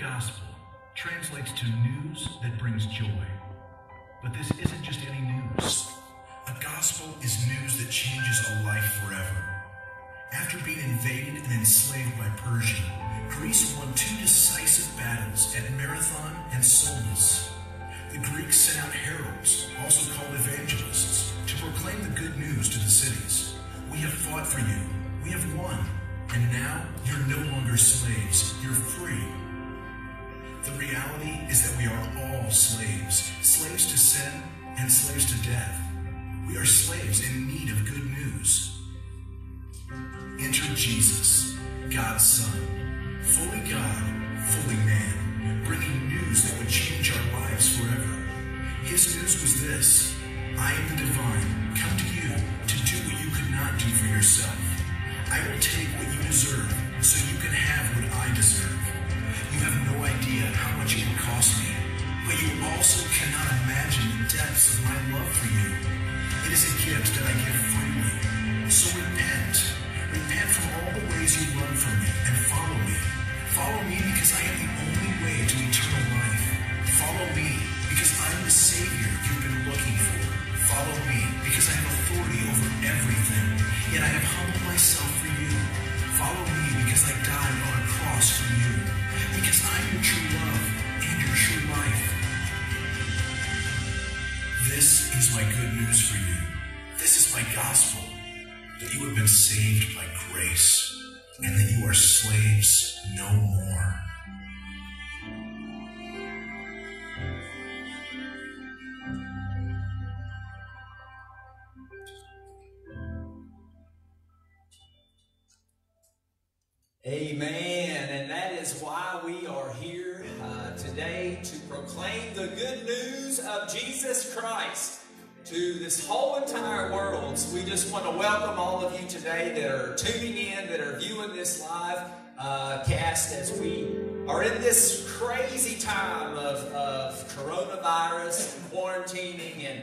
Gospel translates to news that brings joy. But this isn't just any news. A gospel is news that changes a life forever. After being invaded and enslaved by Persia, Greece won two decisive battles at Marathon and Salamis. The Greeks sent out heralds, also called evangelists, to proclaim the good news to the cities. We have fought for you. We have won. And now you're no longer slaves. You're free. The reality is that we are all slaves, slaves to sin and slaves to death. We are slaves in need of good news. Enter Jesus, God's Son, fully God, fully man, bringing news that would change our lives forever. His news was this I am the divine, come to you to do what you could not do for yourself. I will take what you deserve so you can have what I deserve. You have no idea how much it will cost me, but you also cannot imagine the depths of my love for you. It is a gift that I give freely. So repent. Repent from all the ways you run from me and follow me. Follow me because I am the only way to eternal life. Follow me because I'm the Savior you've been looking for. Follow me because I have authority over everything, yet I have humbled myself for you. Follow me because I died on a cross for you, because I'm your true love and your true life. This is my good news for you. This is my gospel that you have been saved by grace and that you are slaves no more. Amen. And that is why we are here uh, today to proclaim the good news of Jesus Christ to this whole entire world. So we just want to welcome all of you today that are tuning in, that are viewing this live uh, cast as we are in this crazy time of, of coronavirus and quarantining and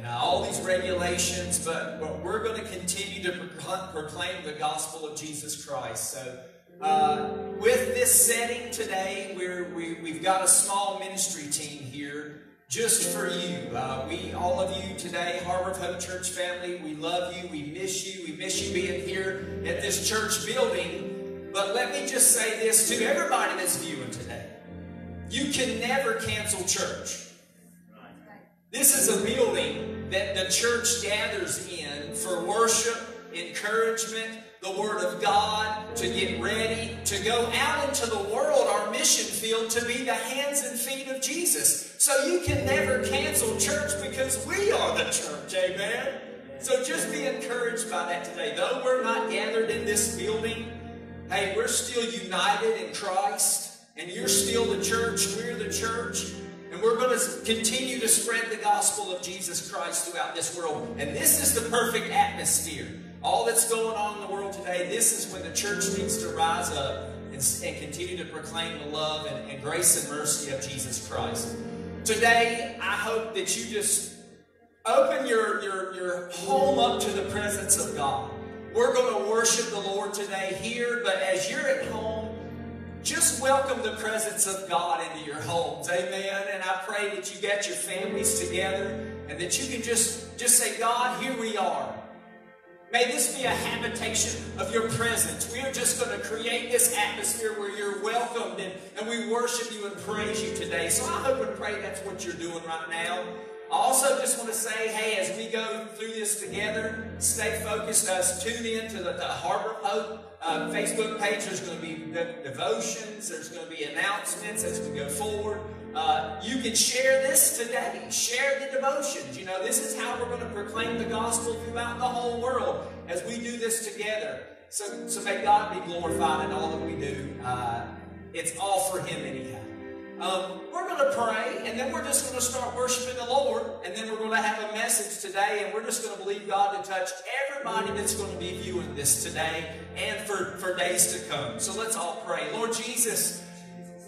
and uh, all these regulations, but, but we're going to continue to procl- proclaim the gospel of Jesus Christ. So, uh, with this setting today, we're, we, we've got a small ministry team here just for you. Uh, we, all of you today, Harbor of Hope Church family, we love you, we miss you, we miss you being here at this church building. But let me just say this to everybody that's viewing today you can never cancel church. This is a building that the church gathers in for worship, encouragement, the Word of God, to get ready, to go out into the world, our mission field, to be the hands and feet of Jesus. So you can never cancel church because we are the church. Amen? So just be encouraged by that today. Though we're not gathered in this building, hey, we're still united in Christ, and you're still the church, we're the church. And we're going to continue to spread the gospel of Jesus Christ throughout this world. And this is the perfect atmosphere. All that's going on in the world today, this is when the church needs to rise up and, and continue to proclaim the love and, and grace and mercy of Jesus Christ. Today, I hope that you just open your, your, your home up to the presence of God. We're going to worship the Lord today here, but as you're at home, just welcome the presence of God into your homes. Amen. And I pray that you get your families together and that you can just, just say, God, here we are. May this be a habitation of your presence. We are just going to create this atmosphere where you're welcomed and, and we worship you and praise you today. So I hope and pray that's what you're doing right now. I also just want to say, hey, as we go through this together, stay focused. Us tune in to the, the Harbor Hope uh, Facebook page. There's going to be de- devotions. There's going to be announcements as we go forward. Uh, you can share this today. Share the devotions. You know, this is how we're going to proclaim the gospel throughout the whole world as we do this together. So, so may God be glorified in all that we do. Uh, it's all for Him anyhow. Um, we're going to pray, and then we're just going to start worshiping the Lord, and then we're going to have a message today, and we're just going to believe God to touch everybody that's going to be viewing this today and for, for days to come. So let's all pray. Lord Jesus,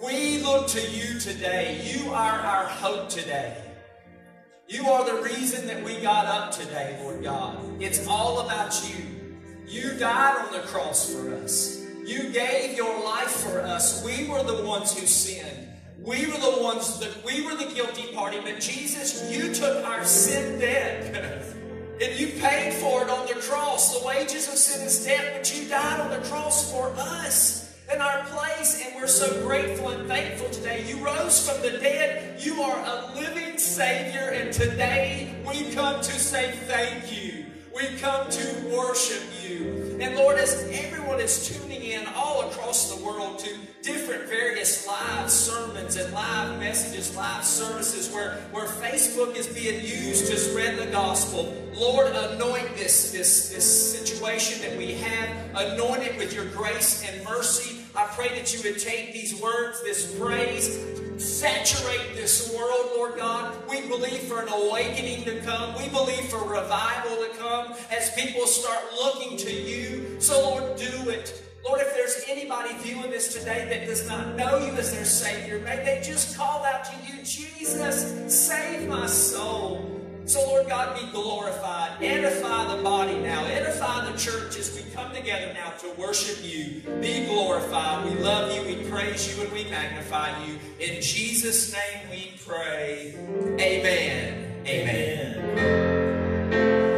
we look to you today. You are our hope today. You are the reason that we got up today, Lord God. It's all about you. You died on the cross for us. You gave your life for us. We were the ones who sinned. We were the ones that we were the guilty party, but Jesus, you took our sin debt. And you paid for it on the cross. The wages of sin is death, but you died on the cross for us in our place. And we're so grateful and thankful today. You rose from the dead. You are a living Savior. And today we come to say thank you. We come to worship you. And Lord, as everyone is tuning in all across the world to different various live sermons and live messages, live services where, where Facebook is being used to spread the gospel, Lord, anoint this, this, this situation that we have. Anoint it with your grace and mercy. I pray that you would take these words, this praise, saturate this world, Lord God. We believe for an awakening to come. We believe for revival to come as people start looking to you. So, Lord, do it. Lord, if there's anybody viewing this today that does not know you as their Savior, may they just call out to you, Jesus, save my soul. So, Lord God, be glorified. Edify the body now. Edify the church as we come together now to worship you. Be glorified. We love you, we praise you, and we magnify you. In Jesus' name we pray. Amen. Amen. Come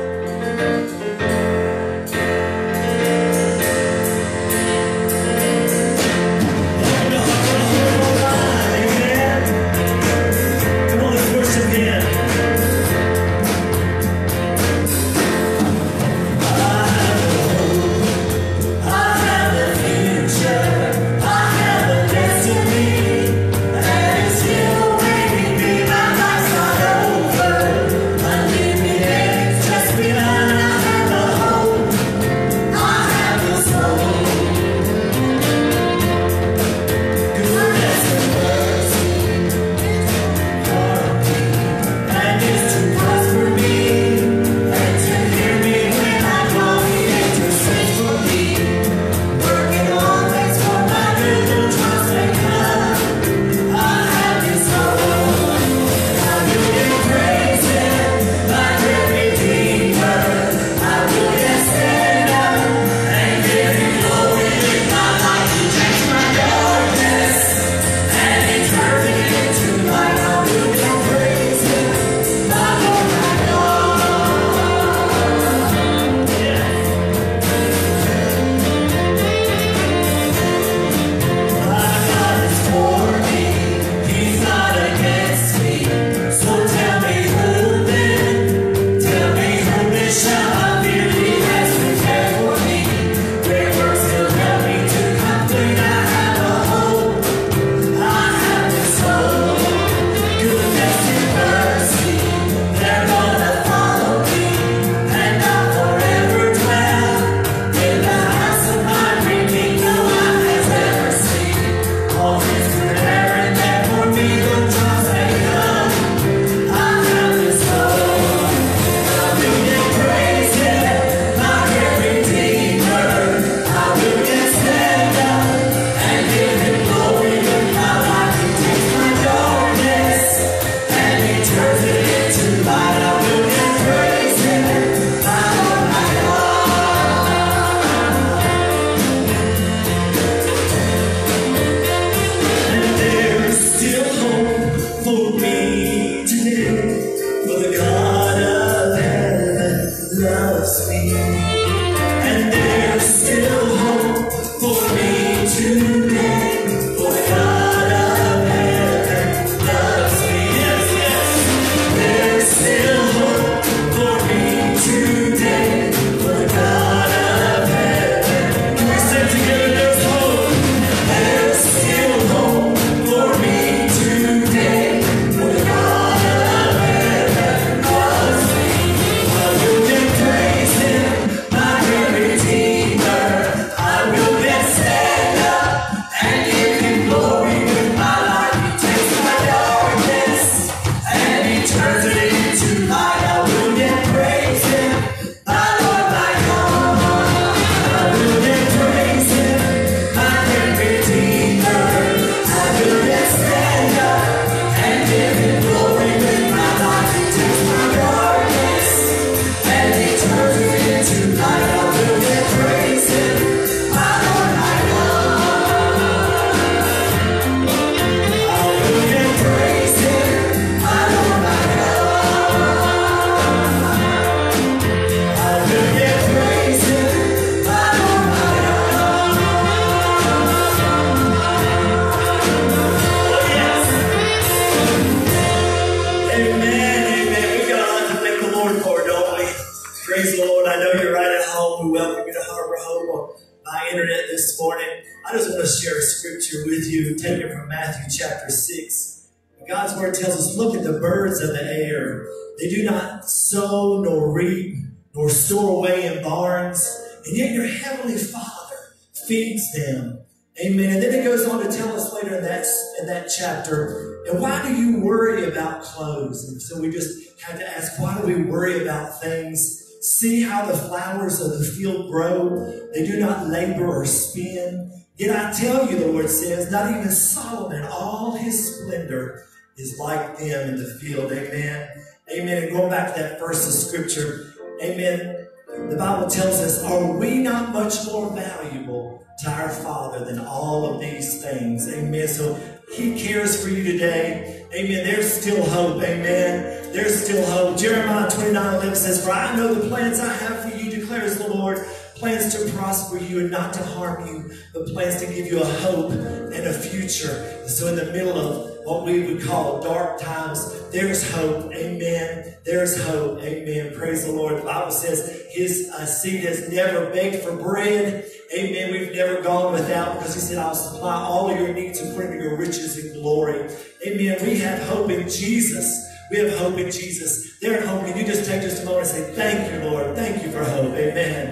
clothes? And so we just had to ask, why do we worry about things? See how the flowers of the field grow. They do not labor or spin. Yet I tell you, the Lord says, not even Solomon, all his splendor, is like them in the field. Amen. Amen. And going back to that verse of scripture, amen. The Bible tells us, are we not much more valuable to our Father than all of these things? Amen. So he cares for you today. Amen. There's still hope. Amen. There's still hope. Jeremiah 29 11 says, For I know the plans I have for you, declares the Lord plans to prosper you and not to harm you, but plans to give you a hope and a future. So, in the middle of what we would call dark times, there's hope. Amen. There's hope. Amen. Praise the Lord. The Bible says his uh, seed has never begged for bread. Amen. We've never gone without because he said, I'll supply all of your needs according to your riches and glory. Amen. We have hope in Jesus. We have hope in Jesus. There in hope. Can you just take just a moment and say, Thank you, Lord. Thank you for hope. Amen.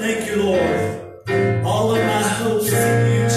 Thank you, Lord. All of my hope is in you,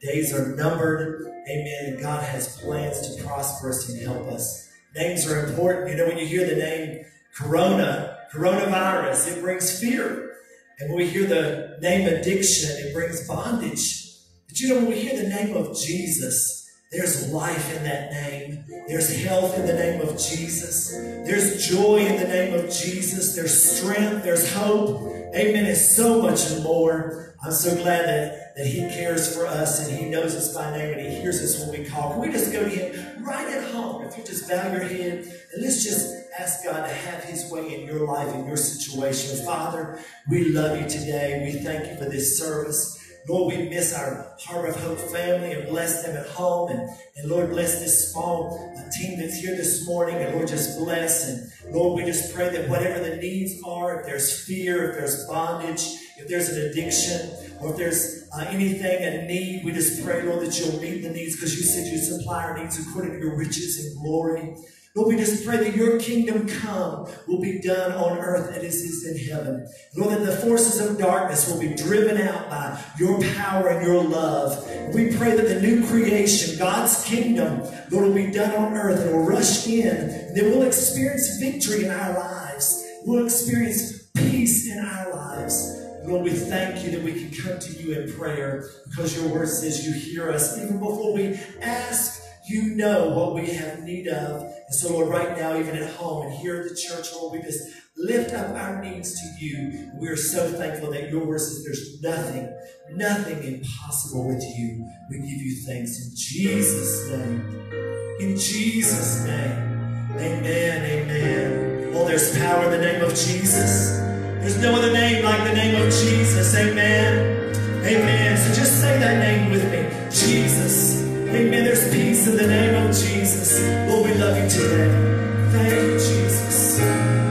days are numbered. Amen. And God has plans to prosper us and help us. Names are important. You know, when you hear the name Corona, coronavirus, it brings fear. And when we hear the name addiction, it brings bondage. But you know, when we hear the name of Jesus, there's life in that name. There's health in the name of Jesus. There's joy in the name of Jesus. There's strength. There's hope. Amen. is so much more. I'm so glad that, that He cares for us and He knows us by name and He hears us when we call. Can we just go to Him right at home? If you just bow your head and let's just ask God to have His way in your life, in your situation. Father, we love you today. We thank you for this service. Lord, we miss our Harbor of Hope family and bless them at home. And, and Lord, bless this small team that's here this morning. And Lord, just bless. And Lord, we just pray that whatever the needs are, if there's fear, if there's bondage, if there's an addiction, or if there's uh, anything, a need, we just pray, Lord, that you'll meet the needs because you said you supply our needs according to your riches and glory. Lord, we just pray that your kingdom come will be done on earth as it is in heaven. Lord, that the forces of darkness will be driven out by your power and your love. We pray that the new creation, God's kingdom, Lord, will be done on earth and will rush in. And that we'll experience victory in our lives. We'll experience peace in our lives. Lord, we thank you that we can come to you in prayer because your word says you hear us even before we ask you know what we have need of. And so, Lord, right now, even at home and here at the church, Lord, we just lift up our needs to you. We are so thankful that your word says there's nothing, nothing impossible with you. We give you thanks in Jesus' name. In Jesus' name. Amen. Amen. Oh, there's power in the name of Jesus. There's no other name like the name of Jesus. Amen. Amen. So just say that name with me. Jesus. Amen. There's peace in the name of Jesus. Lord, we love you today. Thank you, Jesus.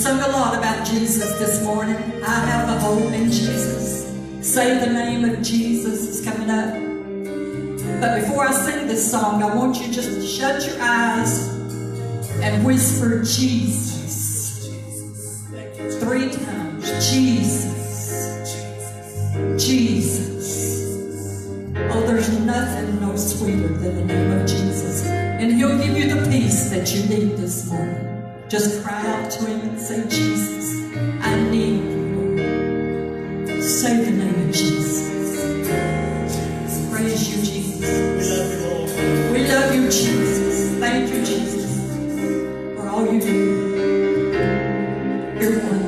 sung a lot about Jesus this morning. I have a hope in Jesus. Say the name of Jesus is coming up. But before I sing this song, I want you just to shut your eyes and whisper Jesus. Three times. Jesus. Jesus. Oh, there's nothing no sweeter than the name of Jesus. And he'll give you the peace that you need this morning. Just cry out to him and say, Jesus, I need you. Say the name of Jesus. Praise you, Jesus. We love you, Lord. We love you, Jesus. Thank you, Jesus, for all you do. You're one.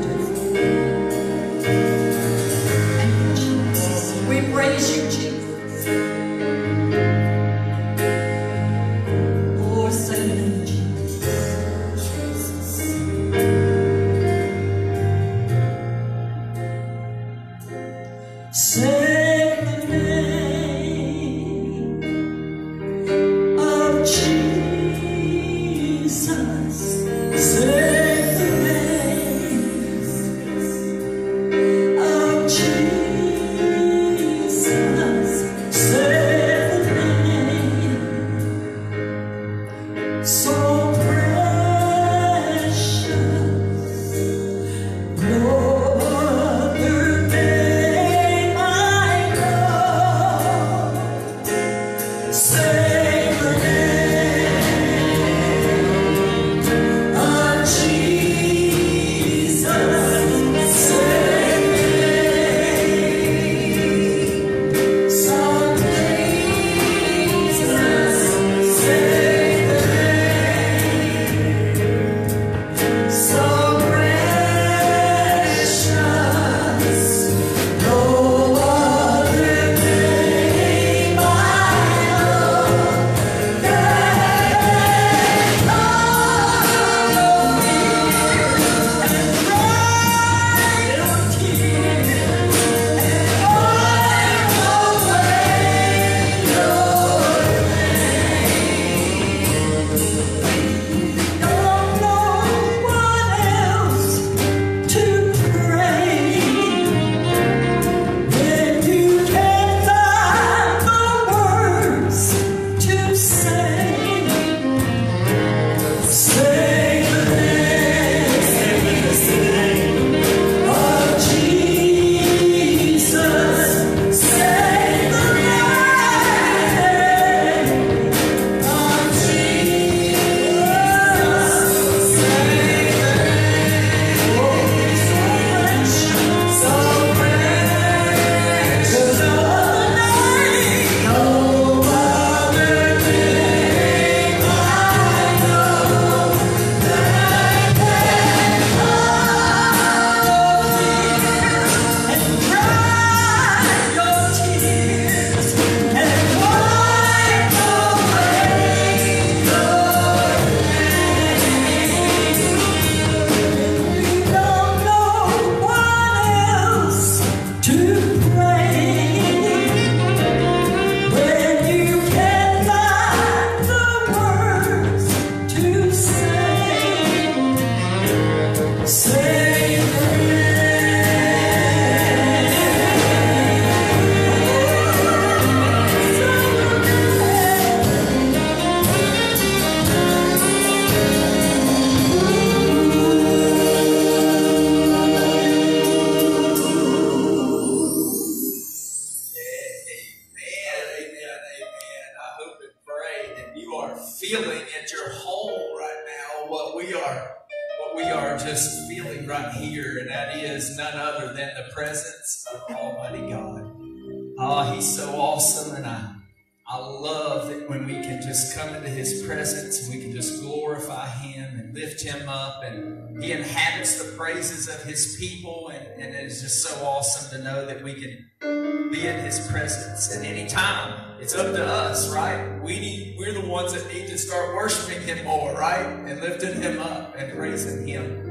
It's up to us, right? We need, we're the ones that need to start worshiping Him more, right? And lifting Him up and praising Him.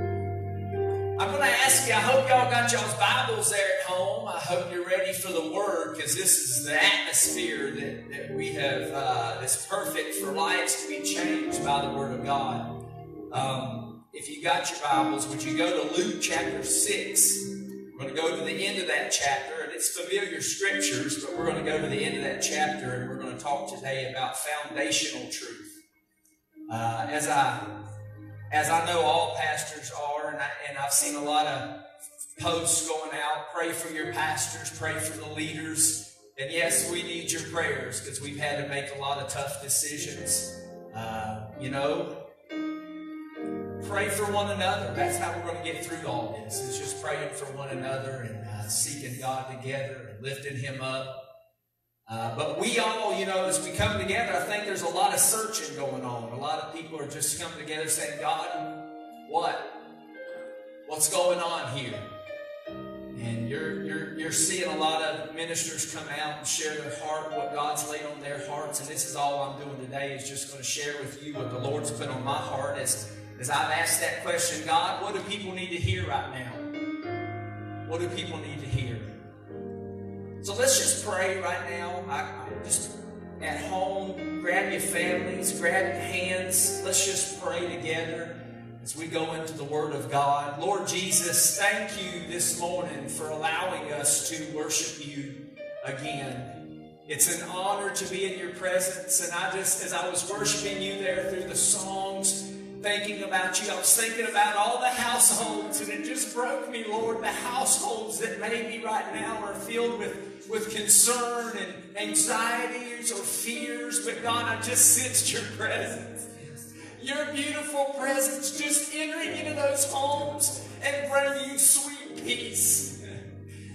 I'm going to ask you, I hope y'all got y'all's Bibles there at home. I hope you're ready for the Word because this is the atmosphere that, that we have uh, that's perfect for lives to be changed by the Word of God. Um, if you got your Bibles, would you go to Luke chapter 6? We're going to go to the end of that chapter, it's familiar scriptures, but we're going to go to the end of that chapter, and we're going to talk today about foundational truth. Uh, as I as I know all pastors are, and, I, and I've seen a lot of posts going out, pray for your pastors, pray for the leaders. And yes, we need your prayers because we've had to make a lot of tough decisions. Uh, you know, pray for one another. That's how we're going to get through all this. It's just praying for one another and uh, seeking God together and lifting Him up. Uh, but we all, you know, as we come together, I think there's a lot of searching going on. A lot of people are just coming together saying, God, what? What's going on here? And you're, you're, you're seeing a lot of ministers come out and share their heart, what God's laid on their hearts. And this is all I'm doing today is just going to share with you what the Lord's put on my heart as, as I've asked that question God, what do people need to hear right now? What do people need to hear? So let's just pray right now. I, I just at home, grab your families, grab your hands. Let's just pray together as we go into the Word of God. Lord Jesus, thank you this morning for allowing us to worship you again. It's an honor to be in your presence. And I just, as I was worshiping you there through the songs, thinking about you, I was thinking about all the households, and it just broke me, Lord, the households that maybe right now are filled with with concern and anxieties or fears, but God, I just sensed your presence. Your beautiful presence just entering into those homes and bringing you sweet peace.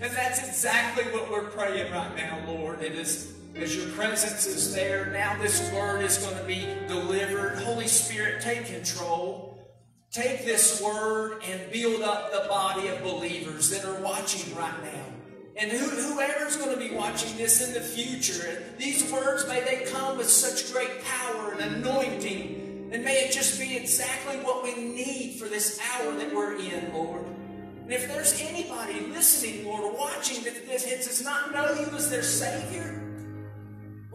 And that's exactly what we're praying right now, Lord. It is as your presence is there, now this word is going to be delivered. Holy Spirit, take control. Take this word and build up the body of believers that are watching right now. And who, whoever's going to be watching this in the future, these words, may they come with such great power and anointing. And may it just be exactly what we need for this hour that we're in, Lord. And if there's anybody listening, Lord, watching that this does not know you as their Savior,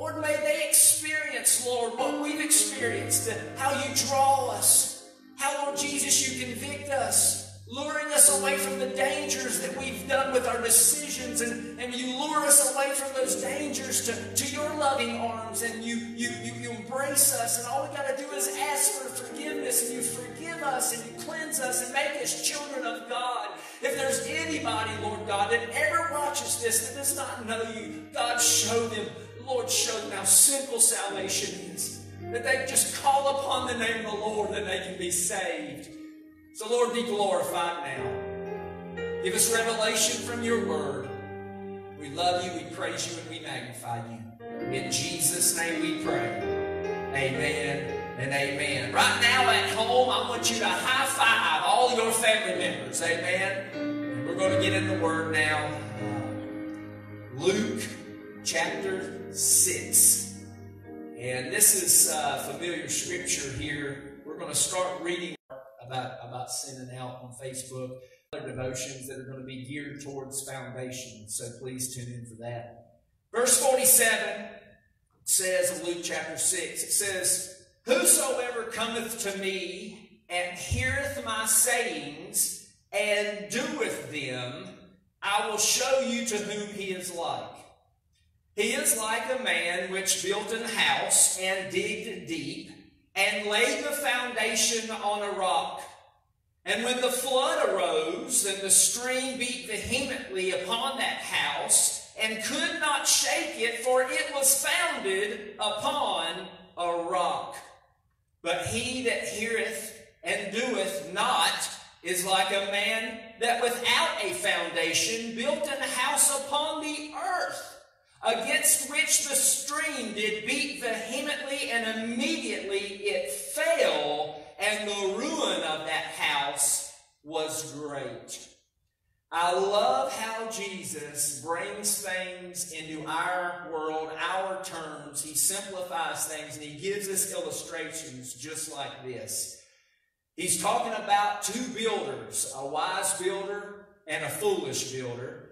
Lord, may they experience, Lord, what we've experienced, how you draw us, how, Lord Jesus, you convict us luring us away from the dangers that we've done with our decisions, and, and you lure us away from those dangers to, to your loving arms, and you, you, you, you embrace us, and all we got to do is ask for forgiveness, and you forgive us, and you cleanse us, and make us children of God. If there's anybody, Lord God, that ever watches this that does not know you, God, show them, Lord, show them how simple salvation is. That they just call upon the name of the Lord and they can be saved. So, Lord, be glorified now. Give us revelation from your word. We love you, we praise you, and we magnify you. In Jesus' name we pray. Amen and amen. Right now at home, I want you to high five all your family members. Amen. And we're going to get in the word now. Luke chapter 6. And this is uh, familiar scripture here. We're going to start reading about, about sending out on Facebook other devotions that are going to be geared towards foundation. So please tune in for that. Verse 47 says of Luke chapter 6, it says, Whosoever cometh to me and heareth my sayings and doeth them, I will show you to whom he is like. He is like a man which built an house and digged deep and laid the foundation on a rock. And when the flood arose, and the stream beat vehemently upon that house, and could not shake it, for it was founded upon a rock. But he that heareth and doeth not is like a man that without a foundation built an house upon the earth against which the stream did beat vehemently, and immediately it fell, and the ruin of that house was great. I love how Jesus brings things into our world, our terms. He simplifies things and he gives us illustrations just like this. He's talking about two builders, a wise builder and a foolish builder.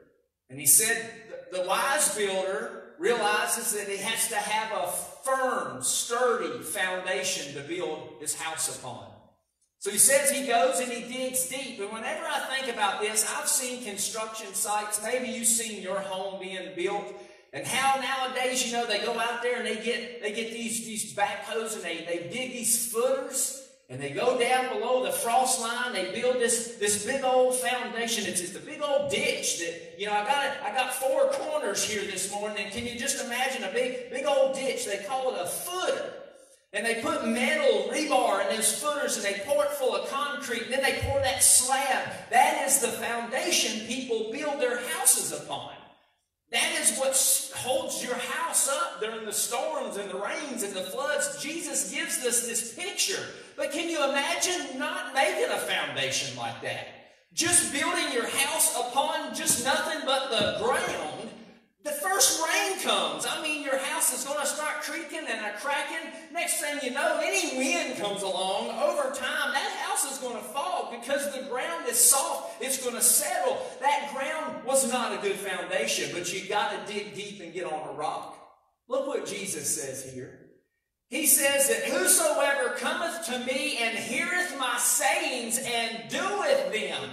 And he said the wise builder realizes that he has to have a firm, sturdy foundation to build his house upon. So he says he goes and he digs deep. And whenever I think about this, I've seen construction sites. Maybe you've seen your home being built. And how nowadays, you know, they go out there and they get they get these, these backhoes and they, they dig these footers and they go down below the frost line. They build this, this big old foundation. It's, it's a big old ditch that, you know, I got I got four corners here this morning. And can you just imagine a big, big old ditch? They call it a footer. And they put metal rebar in those footers and they pour it full of concrete. And then they pour that slab. That is the foundation people build their houses upon. That is what holds your house up during the storms and the rains and the floods. Jesus gives us this picture. But can you imagine not making a foundation like that? Just building your house upon just nothing but the ground the first rain comes. I mean, your house is going to start creaking and a cracking. Next thing you know, any wind comes along. Over time, that house is going to fall because the ground is soft. It's going to settle. That ground was not a good foundation, but you got to dig deep and get on a rock. Look what Jesus says here. He says that whosoever cometh to me and heareth my sayings and doeth them,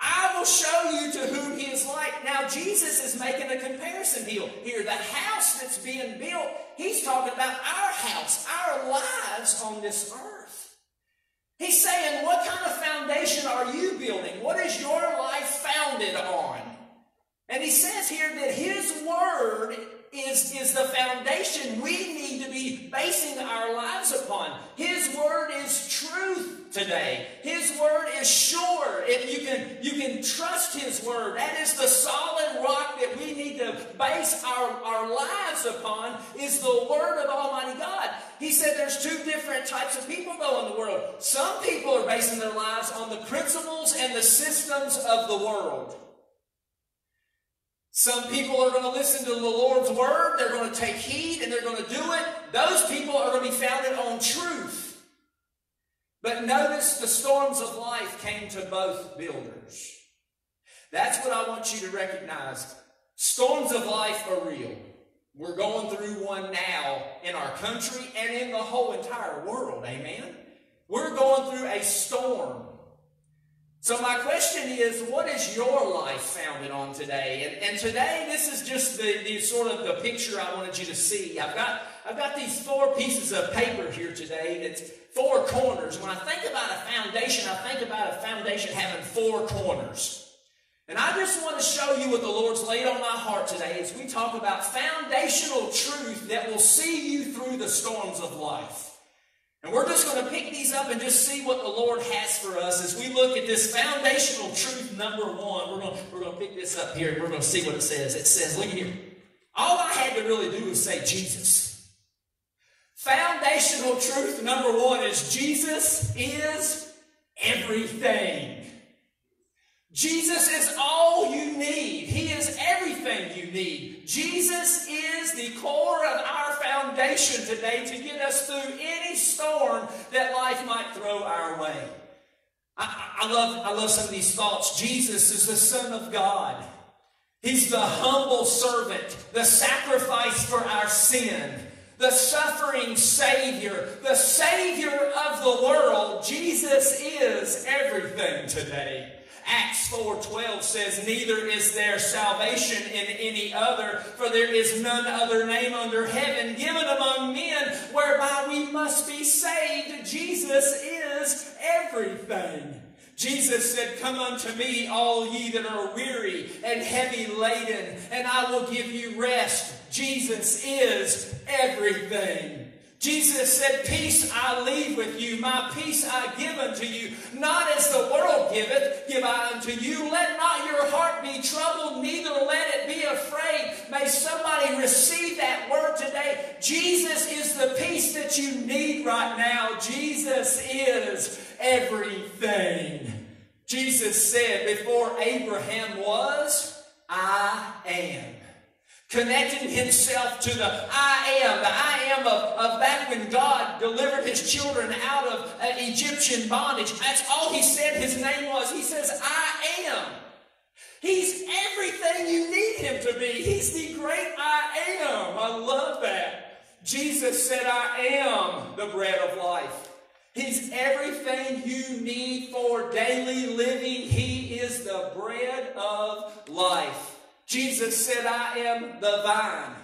I will show you to whom he is like. Now, Jesus is making a comparison here. The house that's being built, he's talking about our house, our lives on this earth. He's saying, what kind of foundation are you building? What is your life founded on? And he says here that his word is, is the foundation we need to be basing our lives upon. His word is truth today. His word is sure. If you can, you can trust his word. That is the solid rock that we need to base our, our lives upon is the word of Almighty God. He said there's two different types of people though in the world. Some people are basing their lives on the principles and the systems of the world. Some people are going to listen to the Lord's word, they're going to take heed, and they're going to do it. Those people are going to be founded on truth. But notice the storms of life came to both builders. That's what I want you to recognize. Storms of life are real. We're going through one now in our country and in the whole entire world. Amen? We're going through a storm. So my question is, what is your life founded on today? And, and today, this is just the, the sort of the picture I wanted you to see. I've got, I've got these four pieces of paper here today. It's four corners. When I think about a foundation, I think about a foundation having four corners. And I just want to show you what the Lord's laid on my heart today as we talk about foundational truth that will see you through the storms of life. And we're just going to pick these up and just see what the Lord has for us as we look at this foundational truth number one. We're going, to, we're going to pick this up here and we're going to see what it says. It says, look here. All I had to really do was say Jesus. Foundational truth number one is Jesus is everything. Jesus is all you need. He is everything you need. Jesus is the core of our foundation today to get us through any storm that life might throw our way. I, I, love, I love some of these thoughts. Jesus is the Son of God. He's the humble servant, the sacrifice for our sin, the suffering Savior, the Savior of the world. Jesus is everything today. Acts 4.12 says, Neither is there salvation in any other, for there is none other name under heaven given among men whereby we must be saved. Jesus is everything. Jesus said, Come unto me, all ye that are weary and heavy laden, and I will give you rest. Jesus is everything. Jesus said, Peace I leave with you, my peace I give unto you. Not as the world giveth, give I unto you. Let not your heart be troubled, neither let it be afraid. May somebody receive that word today. Jesus is the peace that you need right now. Jesus is everything. Jesus said, Before Abraham was, I am. Connecting himself to the I am, the I am of, of back when God delivered his children out of uh, Egyptian bondage. That's all he said his name was. He says, I am. He's everything you need him to be. He's the great I am. I love that. Jesus said, I am the bread of life. He's everything you need for daily living. He is the bread of life. Jesus said, I am the vine.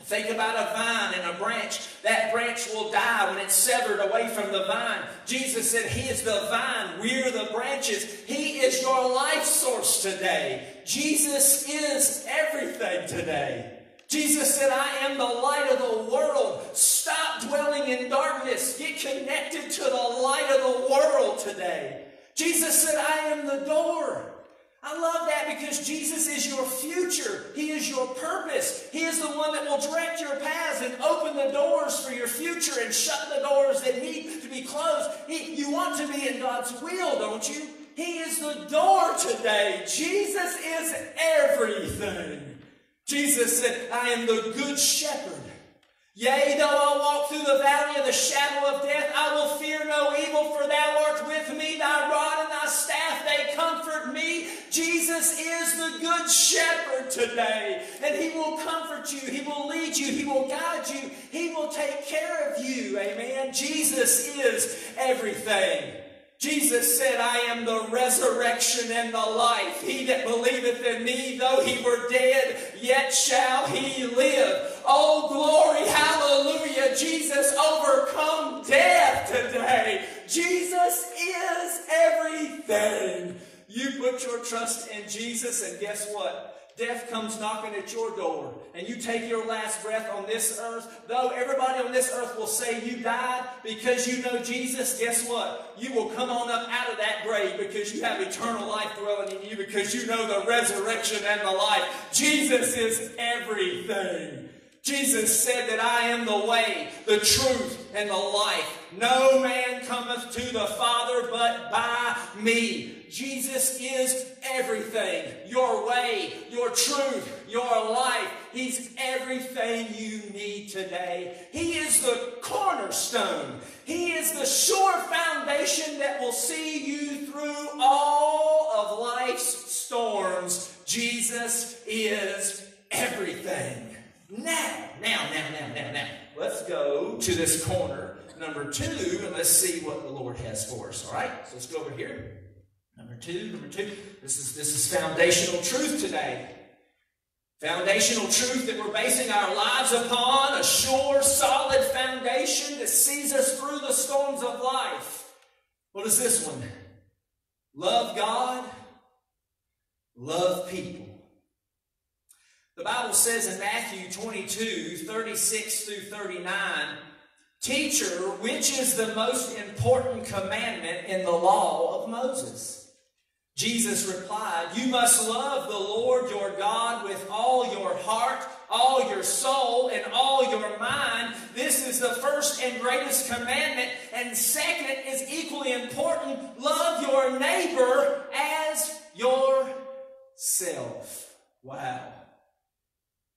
Think about a vine and a branch. That branch will die when it's severed away from the vine. Jesus said, He is the vine. We're the branches. He is your life source today. Jesus is everything today. Jesus said, I am the light of the world. Stop dwelling in darkness. Get connected to the light of the world today. Jesus said, I am the door. I love that because Jesus is your future. He is your purpose. He is the one that will direct your paths and open the doors for your future and shut the doors that need to be closed. He, you want to be in God's will, don't you? He is the door today. Jesus is everything. Jesus said, I am the good shepherd. Yea, though I walk through the valley of the shadow of death, I will fear no evil, for thou art with me, thy rod and thy staff, they comfort me. Jesus is the good shepherd today, and he will comfort you, he will lead you, he will guide you, he will take care of you. Amen. Jesus is everything. Jesus said, I am the resurrection and the life. He that believeth in me, though he were dead, yet shall he live. Oh, glory, hallelujah. Jesus overcome death today. Jesus is everything. You put your trust in Jesus, and guess what? Death comes knocking at your door, and you take your last breath on this earth. Though everybody on this earth will say you died because you know Jesus, guess what? You will come on up out of that grave because you have eternal life dwelling in you because you know the resurrection and the life. Jesus is everything. Jesus said that I am the way, the truth, and the life. No man cometh to the Father but by me. Jesus is everything. Your way, your truth, your life. He's everything you need today. He is the cornerstone. He is the sure foundation that will see you through all of life's storms. Jesus is everything. Now, now, now, now, now, now, let's go to this corner, number two, and let's see what the Lord has for us. All right? So let's go over here. Number two, number two. This is this is foundational truth today. Foundational truth that we're basing our lives upon, a sure, solid foundation that sees us through the storms of life. What is this one? Love God, love people. The Bible says in Matthew 22, 36 through 39, Teacher, which is the most important commandment in the law of Moses? Jesus replied, You must love the Lord your God with all your heart, all your soul, and all your mind. This is the first and greatest commandment. And second is equally important love your neighbor as yourself. Wow.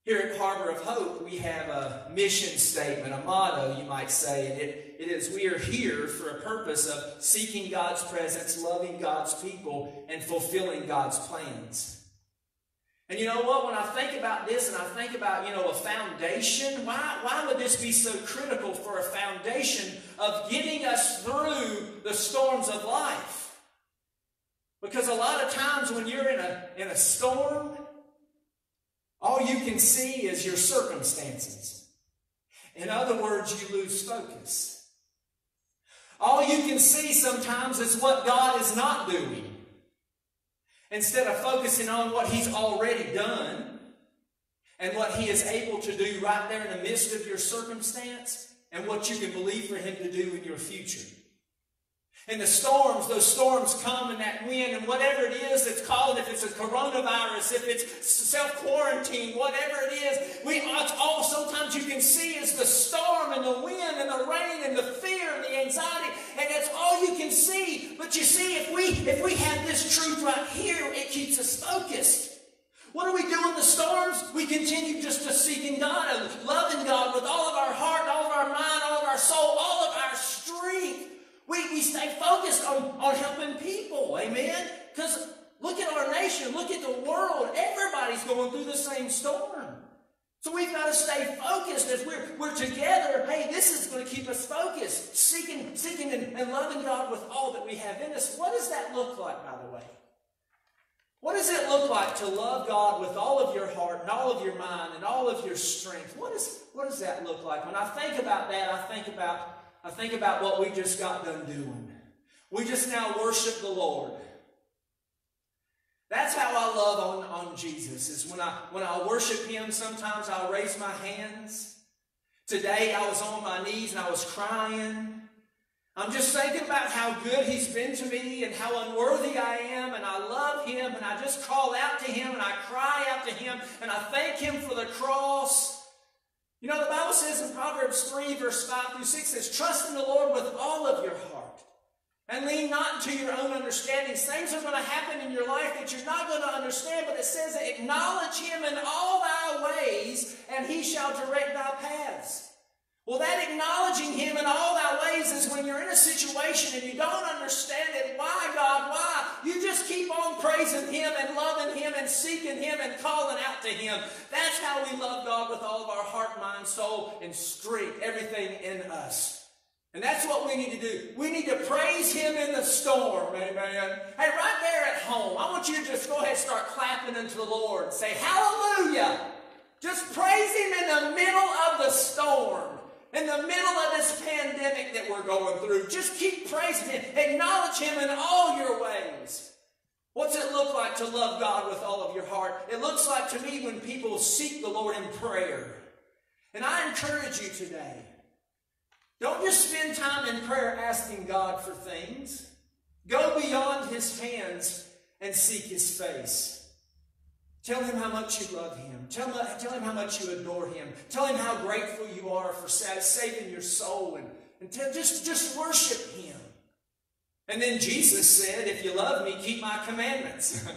Here at Harbor of Hope, we have a mission statement, a motto, you might say, and it, it is we are here for a purpose of seeking God's presence, loving God's people, and fulfilling God's plans. And you know what? When I think about this and I think about, you know, a foundation, why, why would this be so critical for a foundation of getting us through the storms of life? Because a lot of times when you're in a, in a storm, all you can see is your circumstances. In other words, you lose focus. All you can see sometimes is what God is not doing. Instead of focusing on what He's already done and what He is able to do right there in the midst of your circumstance and what you can believe for Him to do in your future. And the storms, those storms come and that wind and whatever it is that's called, if it's a coronavirus, if it's self-quarantine, whatever it is, we all sometimes you can see is the storm and the wind and the rain and the fear and the anxiety, and that's all you can see. But you see, if we if we have this truth right here, it keeps us focused. What do we do in the storms? We continue just to seeking God and loving God with all of our heart, all of our mind, all of our soul, all of our strength. We, we stay focused on, on helping people. Amen? Because look at our nation, look at the world. Everybody's going through the same storm. So we've got to stay focused as we're, we're together. Hey, this is going to keep us focused, seeking, seeking and, and loving God with all that we have in us. What does that look like, by the way? What does it look like to love God with all of your heart and all of your mind and all of your strength? What, is, what does that look like? When I think about that, I think about, I think about what we just got done doing. We just now worship the Lord. That's how I love on, on Jesus, is when I when I worship him, sometimes I'll raise my hands. Today I was on my knees and I was crying. I'm just thinking about how good he's been to me and how unworthy I am, and I love him, and I just call out to him and I cry out to him and I thank him for the cross. Bible says in Proverbs 3, verse 5 through 6 says, Trust in the Lord with all of your heart. And lean not into your own understandings. Things are going to happen in your life that you're not going to understand, but it says, Acknowledge him in all thy ways, and he shall direct thy paths. Well, that acknowledging Him in all thy ways is when you're in a situation and you don't understand it. Why, God? Why? You just keep on praising Him and loving Him and seeking Him and calling out to Him. That's how we love God with all of our heart, mind, soul, and strength, everything in us. And that's what we need to do. We need to praise Him in the storm, amen. Hey, right there at home, I want you to just go ahead and start clapping unto the Lord. Say, Hallelujah. Just praise Him in the middle of the storm in the middle of this pandemic that we're going through. Just keep praising Him. Acknowledge Him in all your ways. What's it look like to love God with all of your heart? It looks like to me when people seek the Lord in prayer. And I encourage you today, don't just spend time in prayer asking God for things. Go beyond His hands and seek His face. Tell him how much you love him. Tell him, tell him how much you adore him. Tell him how grateful you are for saving your soul. And, and tell, just, just worship him. And then Jesus said, If you love me, keep my commandments.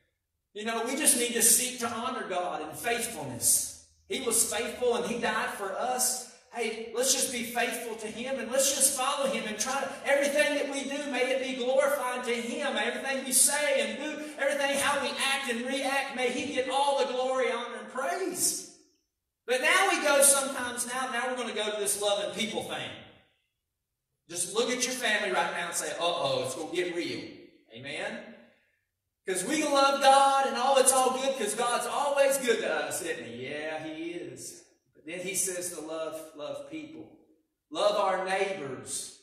you know, we just need to seek to honor God in faithfulness. He was faithful and he died for us. Hey, let's just be faithful to Him and let's just follow Him and try to, everything that we do, may it be glorifying to Him. Everything we say and do, everything how we act and react, may He get all the glory, honor, and praise. But now we go sometimes, now, now we're going to go to this loving people thing. Just look at your family right now and say, uh-oh, it's going to get real. Amen? Because we love God and all, it's all good because God's always good to us, isn't He? Yeah, He is. But then he says to love, love people. Love our neighbors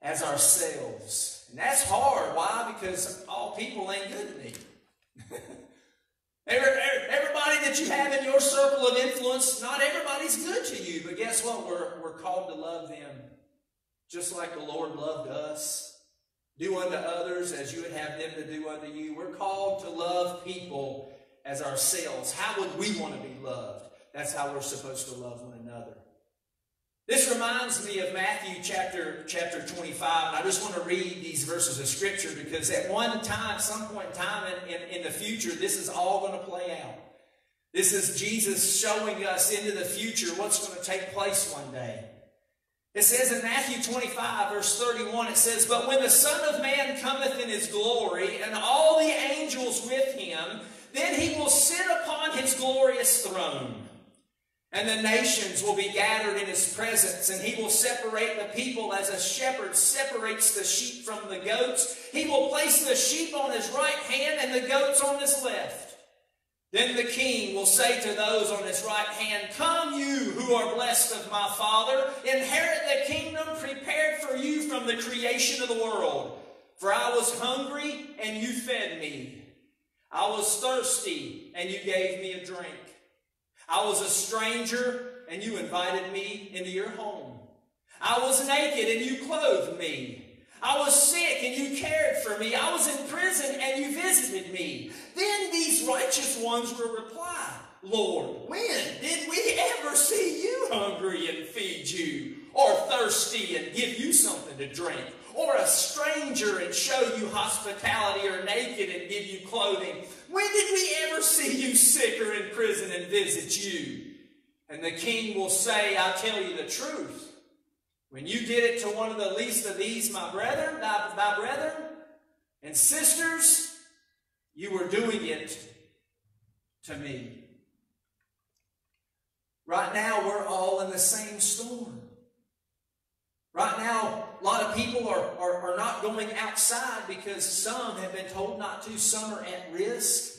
as ourselves. And that's hard. Why? Because all people ain't good to me. everybody that you have in your circle of influence, not everybody's good to you. But guess what? We're, we're called to love them just like the Lord loved us. Do unto others as you would have them to do unto you. We're called to love people as ourselves. How would we want to be loved? That's how we're supposed to love one. This reminds me of Matthew chapter, chapter 25, and I just want to read these verses of Scripture because at one time, some point in time in, in, in the future, this is all going to play out. This is Jesus showing us into the future what's going to take place one day. It says in Matthew 25, verse 31, it says, But when the Son of Man cometh in his glory, and all the angels with him, then he will sit upon his glorious throne. And the nations will be gathered in his presence, and he will separate the people as a shepherd separates the sheep from the goats. He will place the sheep on his right hand and the goats on his left. Then the king will say to those on his right hand, Come, you who are blessed of my Father, inherit the kingdom prepared for you from the creation of the world. For I was hungry, and you fed me. I was thirsty, and you gave me a drink. I was a stranger and you invited me into your home. I was naked and you clothed me. I was sick and you cared for me. I was in prison and you visited me. Then these righteous ones will reply, Lord, when did we ever see you hungry and feed you, or thirsty and give you something to drink? Or a stranger and show you hospitality or naked and give you clothing? When did we ever see you sick or in prison and visit you? And the king will say, I tell you the truth. When you did it to one of the least of these, my brethren, thy brethren and sisters, you were doing it to me. Right now, we're all in the same storm. Right now, a lot of people are, are, are not going outside because some have been told not to, some are at risk.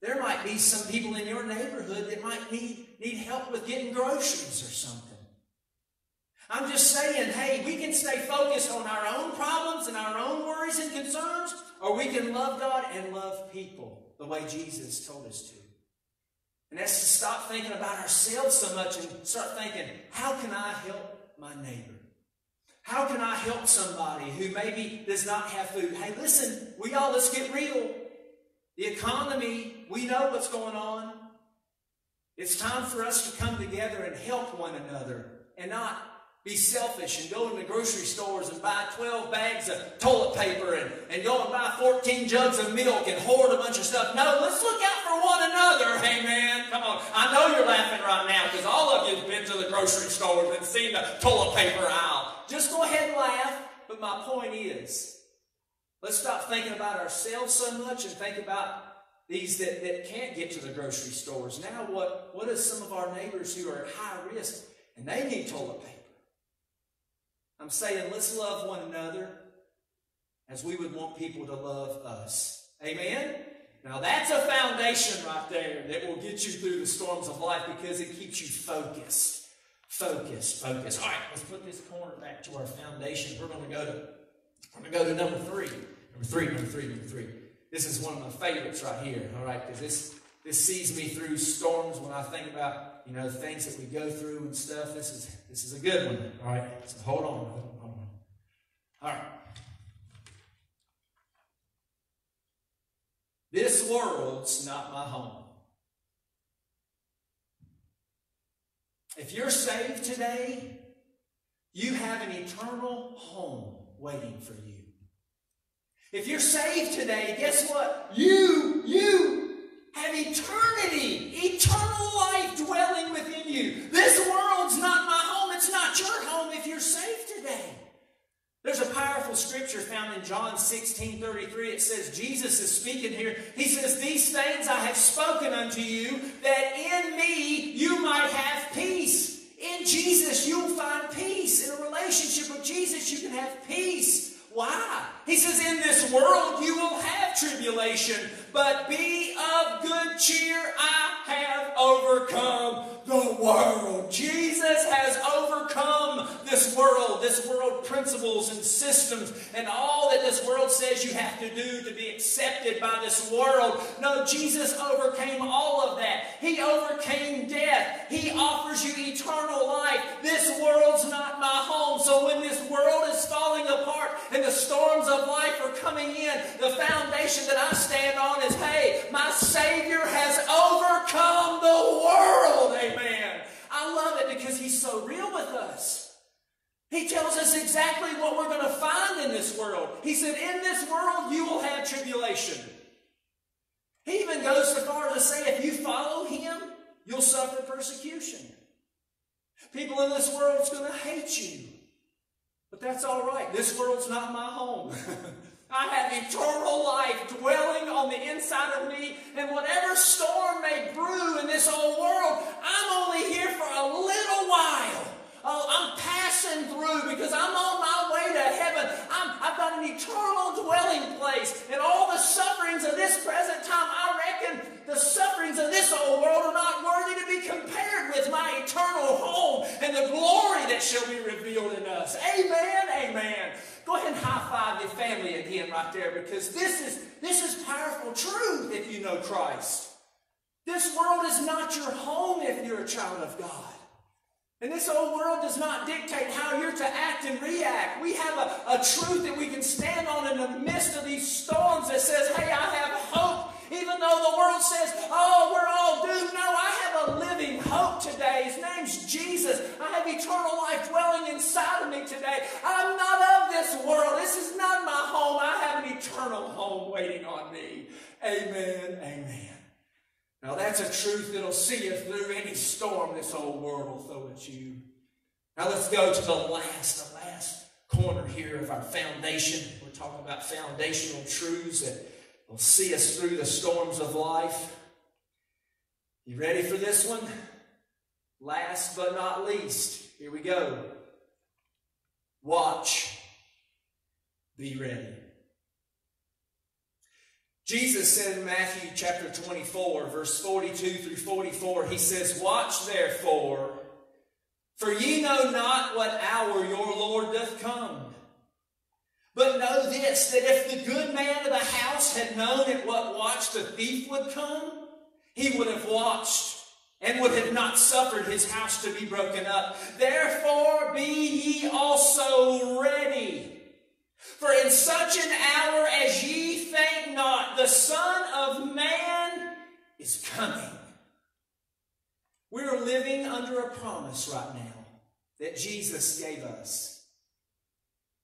There might be some people in your neighborhood that might need, need help with getting groceries or something. I'm just saying, hey, we can stay focused on our own problems and our own worries and concerns, or we can love God and love people the way Jesus told us to. And that's to stop thinking about ourselves so much and start thinking, how can I help my neighbor? How can I help somebody who maybe does not have food? Hey, listen, we all, let's get real. The economy, we know what's going on. It's time for us to come together and help one another and not be selfish and go into grocery stores and buy 12 bags of toilet paper and, and go and buy 14 jugs of milk and hoard a bunch of stuff. No, let's look out for one another. Amen. Come on. I know you're laughing right now because all of you have been to the grocery stores and seen the toilet paper aisle. Just go ahead and laugh. But my point is, let's stop thinking about ourselves so much and think about these that, that can't get to the grocery stores. Now, what, what is some of our neighbors who are at high risk and they need toilet paper? I'm saying let's love one another as we would want people to love us. Amen? Now that's a foundation right there that will get you through the storms of life because it keeps you focused. Focused, focus. All right, let's put this corner back to our foundation. We're going to go to we're going to go to number three. Number three, number three, number three. This is one of my favorites right here. All right, because this this sees me through storms when I think about you know things that we go through and stuff. This is this is a good one. All right, so hold on, hold on. All right. This world's not my home. If you're saved today, you have an eternal home waiting for you. If you're saved today, guess what? You, you have eternity, eternal life dwelling within you. This world's not my home. It's not your home if you're saved today. There's a powerful scripture found in John 16 33. It says, Jesus is speaking here. He says, These things I have spoken unto you, that in me you might have peace. In Jesus, you'll find peace. In a relationship with Jesus, you can have peace. Why? He says, In this world you will have tribulation, but be of good cheer. I have overcome the world. Jesus has overcome this world, this world principles and systems, and all that this world says you have to do to be accepted by this world. No, Jesus overcame all of that. He overcame death. He offers you eternal life. This world's not my home. So when this world is falling apart and the storms of life are coming in, the foundation that I stand on is hey, my Savior has overcome the world. Amen. I love it because He's so real with us. He tells us exactly what we're going to find in this world. He said, In this world you will have tribulation. He even goes so far as to say, if you follow Him, you'll suffer persecution. People in this world is going to hate you. But that's all right. This world's not my home. I have eternal life dwelling on the inside of me, and whatever storm may brew in this old world, I'm only here for a little while. Oh, I'm passing through because I'm on my way to heaven. i have got an eternal dwelling place. And all the sufferings of this present time, I reckon the sufferings of this old world are not worthy to be compared with my eternal home and the glory that shall be revealed in us. Amen, amen. Go ahead and high five your family again right there because this is, this is powerful truth if you know Christ. This world is not your home if you're a child of God. And this old world does not dictate how you're to act and react. We have a, a truth that we can stand on in the midst of these storms that says, hey, I have hope. Even though the world says, oh, we're all doomed. No, I have a living hope today. His name's Jesus. I have eternal life dwelling inside of me today. I'm not of this world. This is not my home. I have an eternal home waiting on me. Amen. Amen. Now that's a truth that'll see you through any storm this old world will throw at you. Now let's go to the last, the last corner here of our foundation. We're talking about foundational truths that will see us through the storms of life. You ready for this one? Last but not least, here we go. Watch. Be ready. Jesus said in Matthew chapter 24, verse 42 through 44, he says, Watch therefore, for ye know not what hour your Lord doth come. But know this, that if the good man of the house had known at what watch the thief would come, he would have watched and would have not suffered his house to be broken up. Therefore be ye also ready. For in such an hour as ye think not, the Son of Man is coming. We're living under a promise right now that Jesus gave us.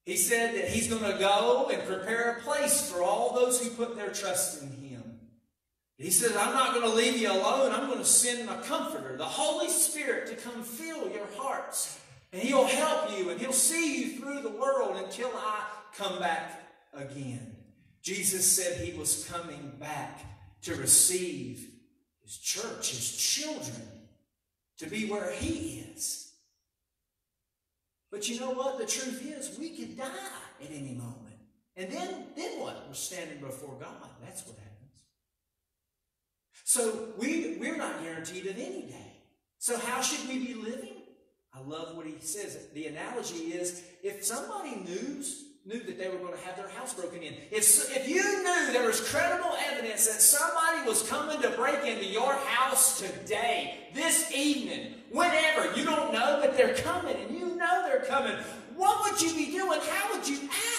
He said that He's going to go and prepare a place for all those who put their trust in Him. He says, I'm not going to leave you alone. I'm going to send a comforter, the Holy Spirit, to come fill your hearts. And He'll help you and He'll see you through the world until I come back again. Jesus said He was coming back to receive His church, His children, to be where He is. But you know what? The truth is, we could die at any moment. And then, then what? We're standing before God. That's what happens. So we, we're not guaranteed of any day. So how should we be living? I love what he says. The analogy is if somebody knew, knew that they were going to have their house broken in, if, if you knew there was credible evidence that somebody was coming to break into your house today, this evening, whenever, you don't know, but they're coming and you know they're coming, what would you be doing? How would you act?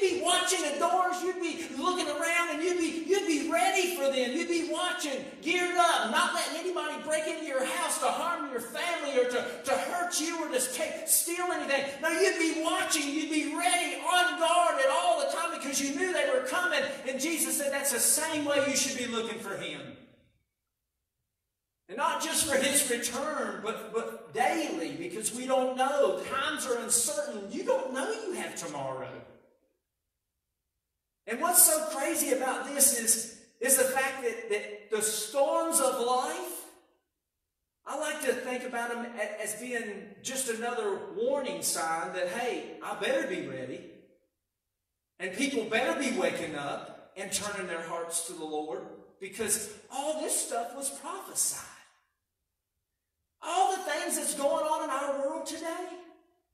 You'd be watching the doors, you'd be looking around, and you'd be, you'd be ready for them. You'd be watching, geared up, not letting anybody break into your house to harm your family or to, to hurt you or to take, steal anything. No, you'd be watching, you'd be ready, on guard at all the time because you knew they were coming. And Jesus said that's the same way you should be looking for him. And not just for his return, but, but daily, because we don't know. Times are uncertain. You don't know you have tomorrow. And what's so crazy about this is, is the fact that, that the storms of life, I like to think about them as being just another warning sign that, hey, I better be ready. And people better be waking up and turning their hearts to the Lord because all this stuff was prophesied. All the things that's going on in our world today,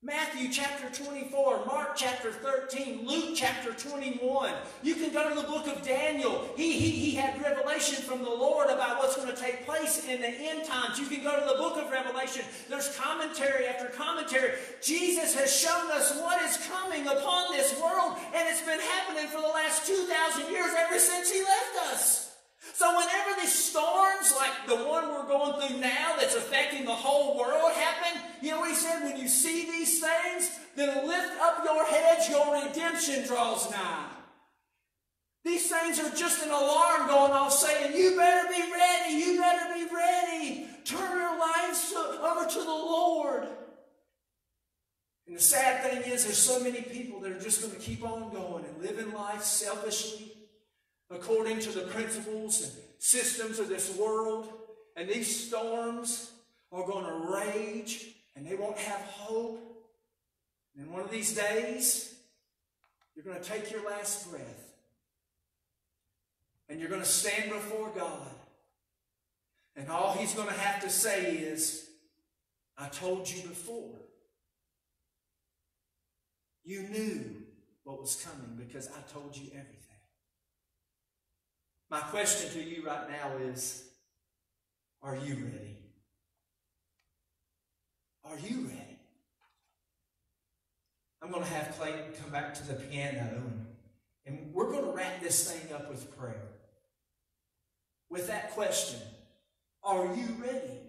Matthew chapter 24, Mark chapter 13, Luke chapter 21. You can go to the book of Daniel. He, he, he had revelation from the Lord about what's going to take place in the end times. You can go to the book of Revelation. There's commentary after commentary. Jesus has shown us what is coming upon this world, and it's been happening for the last 2,000 years ever since He left us. So whenever these storms, like the one we're going through now that's affecting the whole world happen, you know what he said? When you see these things, then lift up your heads, your redemption draws nigh. These things are just an alarm going off saying, you better be ready, you better be ready. Turn your lives over to the Lord. And the sad thing is, there's so many people that are just going to keep on going and living life selfishly, according to the principles and systems of this world. And these storms are going to rage and they won't have hope. And one of these days, you're going to take your last breath and you're going to stand before God. And all He's going to have to say is, I told you before. You knew what was coming because I told you everything. My question to you right now is Are you ready? Are you ready? I'm going to have Clayton come back to the piano and, and we're going to wrap this thing up with prayer. With that question Are you ready?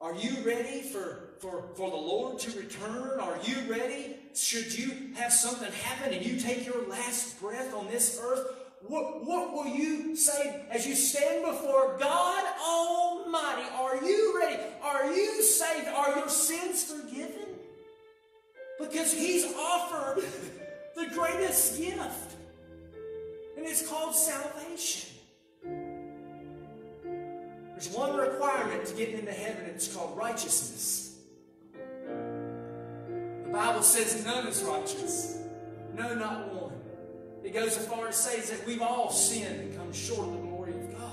Are you ready for, for, for the Lord to return? Are you ready? Should you have something happen and you take your last breath on this earth? What, what will you say as you stand before God Almighty? Are you ready? Are you saved? Are your sins forgiven? Because He's offered the greatest gift, and it's called salvation. There's one requirement to get into heaven, and it's called righteousness. The Bible says none is righteous. No, not one. It goes as far as says that we've all sinned and come short of the glory of God.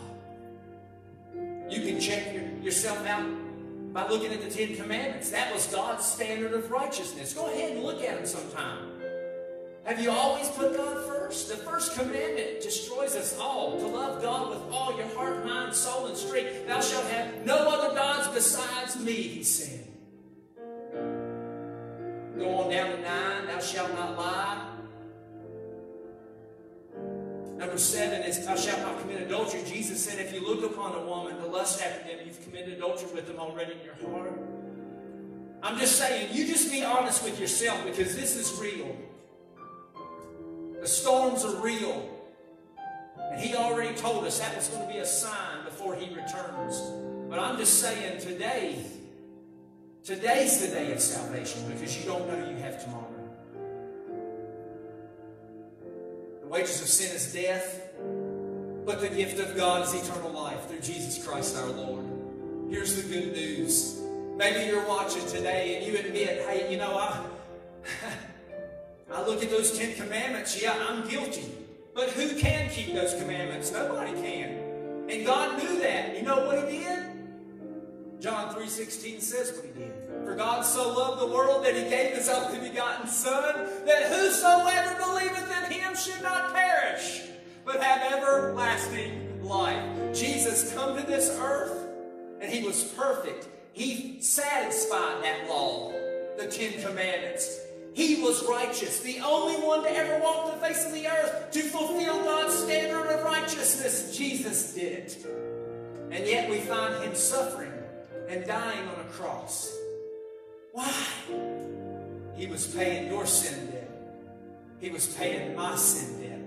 You can check your, yourself out by looking at the Ten Commandments. That was God's standard of righteousness. Go ahead and look at them sometime. Have you always put God first? The first commandment destroys us all to love God with all your heart, mind, soul, and strength. Thou shalt have no other gods besides me, he said. Go on down to nine, thou shalt not lie. Number seven is, thou shalt not commit adultery. Jesus said, if you look upon a woman to lust after them, you've committed adultery with them already in your heart. I'm just saying, you just be honest with yourself because this is real. The storms are real. And he already told us that was going to be a sign before he returns. But I'm just saying today, today's the day of salvation because you don't know you have tomorrow. The wages of sin is death, but the gift of God is eternal life through Jesus Christ our Lord. Here's the good news. Maybe you're watching today and you admit, hey, you know, I, I look at those Ten Commandments, yeah, I'm guilty. But who can keep those commandments? Nobody can. And God knew that. You know what he did? John 3.16 says what he did. For God so loved the world that he gave his only begotten Son, that whosoever believeth in him should not perish, but have everlasting life. Jesus come to this earth, and he was perfect. He satisfied that law, the Ten Commandments. He was righteous, the only one to ever walk the face of the earth to fulfill God's standard of righteousness. Jesus did it. And yet we find him suffering and dying on a cross. Why? He was paying your sin debt. He was paying my sin debt.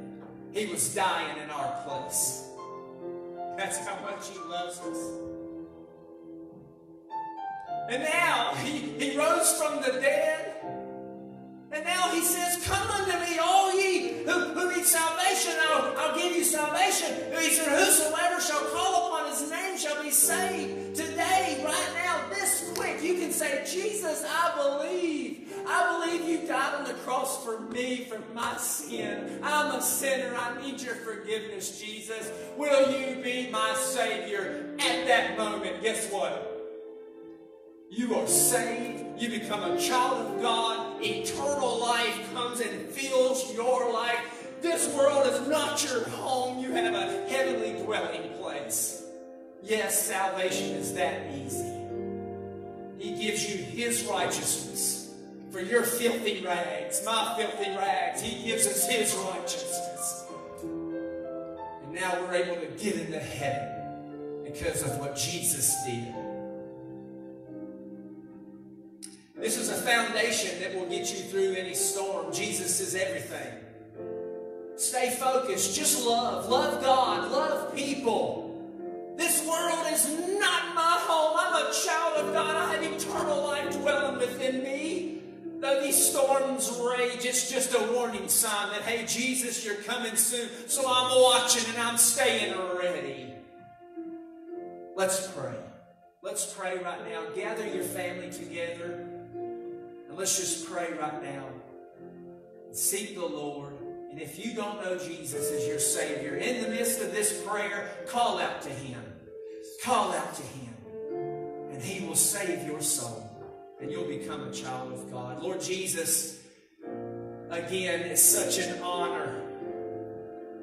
He was dying in our place. That's how much he loves us. And now he, he rose from the dead. And now he says, Come unto me, all ye who, who need salvation, I'll, I'll give you salvation. He said, Whosoever shall call upon his name shall be saved. Today, right now, this quick, you can say, Jesus, I believe. I believe you died on the cross for me, for my sin. I'm a sinner. I need your forgiveness, Jesus. Will you be my Savior at that moment? Guess what? You are saved. You become a child of God. Eternal life comes and fills your life. This world is not your home. You have a heavenly dwelling place. Yes, salvation is that easy. He gives you His righteousness for your filthy rags, my filthy rags. He gives us His righteousness. And now we're able to get into heaven because of what Jesus did. This is a foundation that will get you through any storm. Jesus is everything. Stay focused. Just love. Love God. Love people. This world is not my home. I'm a child of God. I have eternal life dwelling within me. Though these storms rage, it's just a warning sign that, hey, Jesus, you're coming soon. So I'm watching and I'm staying ready. Let's pray. Let's pray right now. Gather your family together. And let's just pray right now. Seek the Lord. And if you don't know Jesus as your Savior, in the midst of this prayer, call out to Him. Call out to Him. And He will save your soul. And you'll become a child of God. Lord Jesus, again, it's such an honor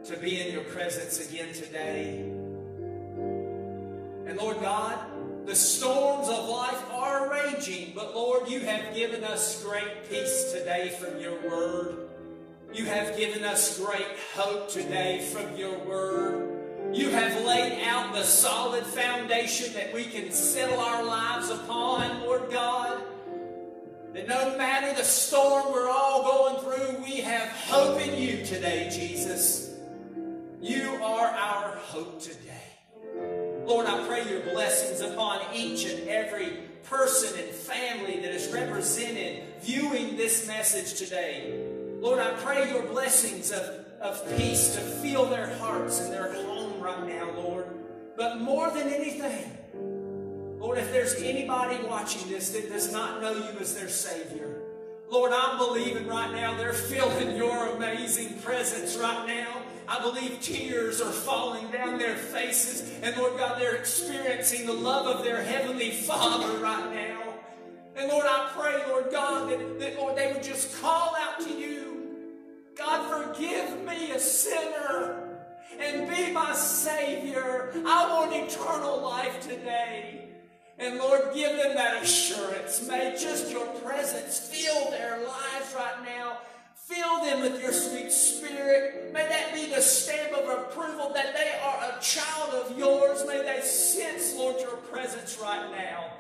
to be in your presence again today. And Lord God, the storms of life are raging, but Lord, you have given us great peace today from your word. You have given us great hope today from your word. You have laid out the solid foundation that we can settle our lives upon, Lord God. That no matter the storm we're all going through, we have hope in you today, Jesus. You are our hope today. Lord, I pray your blessings upon each and every person and family that is represented viewing this message today. Lord, I pray your blessings of, of peace to fill their hearts and their home right now, Lord. But more than anything, Lord, if there's anybody watching this that does not know you as their Savior, Lord, I'm believing right now they're feeling your amazing presence right now. I believe tears are falling down their faces. And Lord God, they're experiencing the love of their Heavenly Father right now. And Lord, I pray, Lord God, that, that Lord, they would just call out to you. God, forgive me, a sinner, and be my Savior. I want eternal life today. And Lord, give them that assurance. May just your presence fill their lives right now. Fill them with your sweet spirit. May that be the stamp of approval that they are a child of yours. May they sense, Lord, your presence right now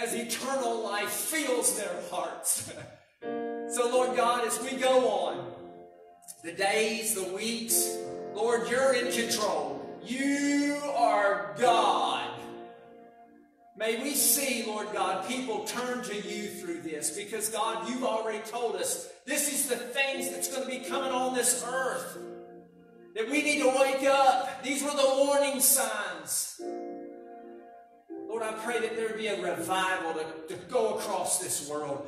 as eternal life fills their hearts. so, Lord God, as we go on, the days, the weeks, Lord, you're in control. You are God. May we see, Lord God, people turn to you through this because, God, you've already told us this is the things that's going to be coming on this earth. That we need to wake up. These were the warning signs. Lord, I pray that there be a revival to, to go across this world.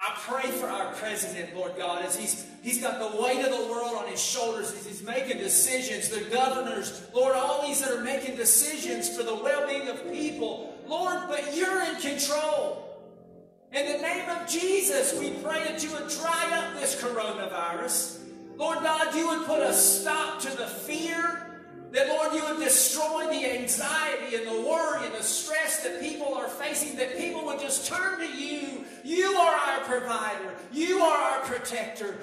I pray for our president, Lord God, as he's, he's got the weight of the world on his shoulders, as he's making decisions, the governors, Lord, all these that are making decisions for the well-being of people. Lord, but you're in control. In the name of Jesus, we pray that you would dry up this coronavirus. Lord God, you would put a stop to the fear. That, Lord, you would destroy the anxiety and the worry and the stress that people are facing, that people would just turn to you. You are our provider. You are our protector.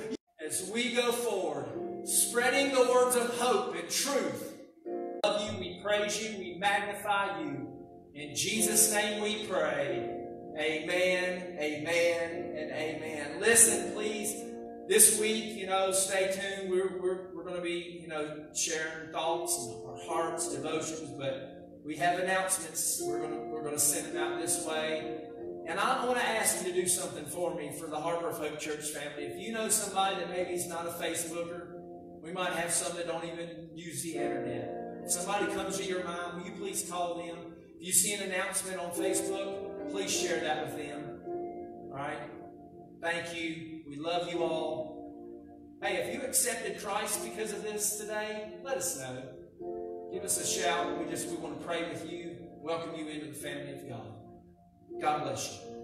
As we go forward, spreading the words of hope and truth, we love you, we praise you, we magnify you. In Jesus' name we pray. Amen, amen, and amen. Listen, please, this week, you know, stay tuned. We're, we're, we're going to be, you know, sharing thoughts and our hearts, devotions, but we have announcements. We're going to, we're going to send them out this way. And I want to ask you to do something for me for the Harbor Hope Church family. If you know somebody that maybe is not a Facebooker, we might have some that don't even use the internet. If somebody comes to your mind, will you please call them? You see an announcement on Facebook, please share that with them. All right? Thank you. We love you all. Hey, if you accepted Christ because of this today, let us know. Give us a shout. We just we want to pray with you, welcome you into the family of God. God bless you.